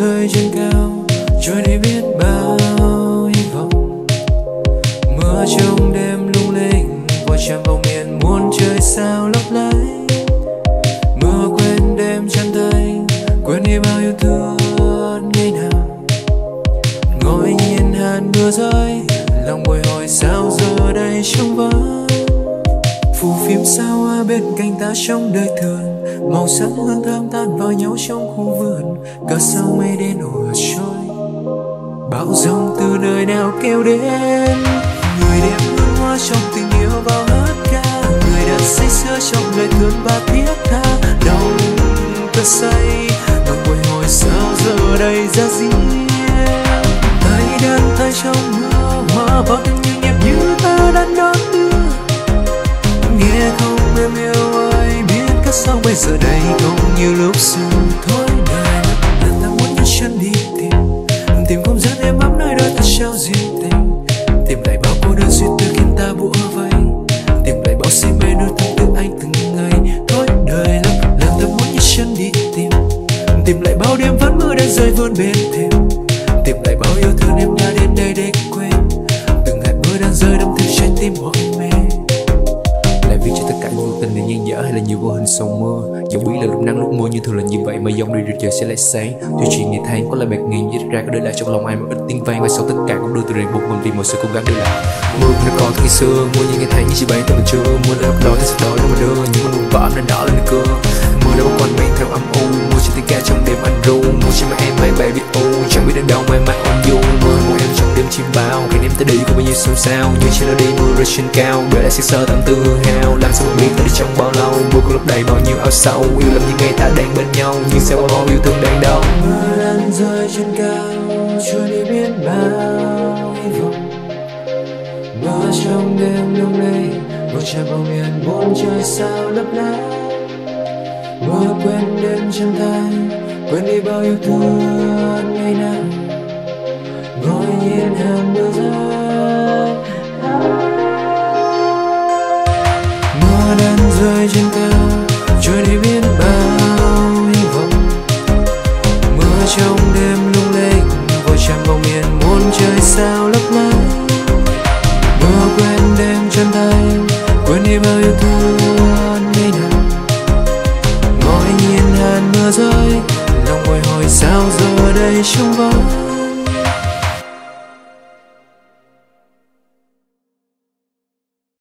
rơi trên cao trôi đi biết bao hy vọng. Mưa trong đêm lung linh qua trăm vào miền muôn trời sao lấp lánh. Mưa quên đêm chân tay quên đi bao yêu thương ngày nào. Ngồi nhìn hàn mưa rơi, lòng bồi hồi sao giờ đây trong vơi sao hoa bên cạnh ta trong đời thường? Màu sắc hương thơm tan vào nhau trong khu vườn. Cờ sao mây đen ùa trôi. Bão giông từ nơi nào kêu đến? Người đẹp hương hoa trong tình yêu bao hát ca. Người đã say sưa trong lời thương và thiết tha. Đau cơn say và bồi hồi sao giờ đây ra riêng tay đan tay trong mưa hoa vẫn như nhịp nhịp như ta đang đón giờ đây không như lúc xưa thôi đời là ta muốn nhấc chân đi tìm. Tìm không gian em ấm nơi đó ta trao duyên tình. Tìm lại bao cô đơn duy tư khiến ta bủa vây. Tìm lại bao si mê nơi thân tự anh từng ngày. Thôi đời lắm là ta muốn nhấc chân đi tìm. Tìm lại bao đêm vẫn mưa đang rơi vươn bên thềm. Tìm lại bao yêu thương em đã đến đây để quên. Từng hạt mưa đang rơi đâm thử trái tim mỏi mê vô tình thì nhân dở hay là nhiều vô hình sau mưa dẫu biết là lúc nắng, lúc mưa như thường là như vậy mà dòng đi được trời sẽ lại sáng. Tuy chuyện ngày tháng có là bạc nghìn dứt ra có để lại trong lòng ai một ít tiếng vang. Và sau tất cả cũng đưa từ rèn buộc mình vì một sự cố gắng đưa lại mưa đã còn từ ngày xưa, mưa như ngày tháng như chỉ bay từ mình chưa. Mưa đã bắt đầu sẽ sự đói đâu mà đưa. Những con buồn vỡ nên đỏ lên cơ. Mưa đã quanh mang theo âm u, mưa chỉ tiếng ca trong đêm anh ru. Mưa chỉ mà em mang bay biết chẳng biết đến đâu mai mai ôn du mưa mưa em trong đêm chim bao khi em tới đi có bao nhiêu xôn xao. Như trên nó đi, mưa rơi trên cao để lại xiết sơ tạm tư hư hao. Làm sao biết ta đi trong bao lâu? Mưa có lúc đầy bao nhiêu áo sâu yêu lắm những ngày ta đang bên nhau, nhưng sao bao yêu thương đang đâu? Mưa đang rơi trên cao trôi đi biết bao hy vọng. Mưa trong đêm lúc này một trời bao miền, bốn trời sao lấp lánh. Mưa quên đêm chân tay quên đi bao yêu thương ngày nào ngồi nhìn hàng mưa rơi mưa đang rơi trên cao trôi đi biết ngồi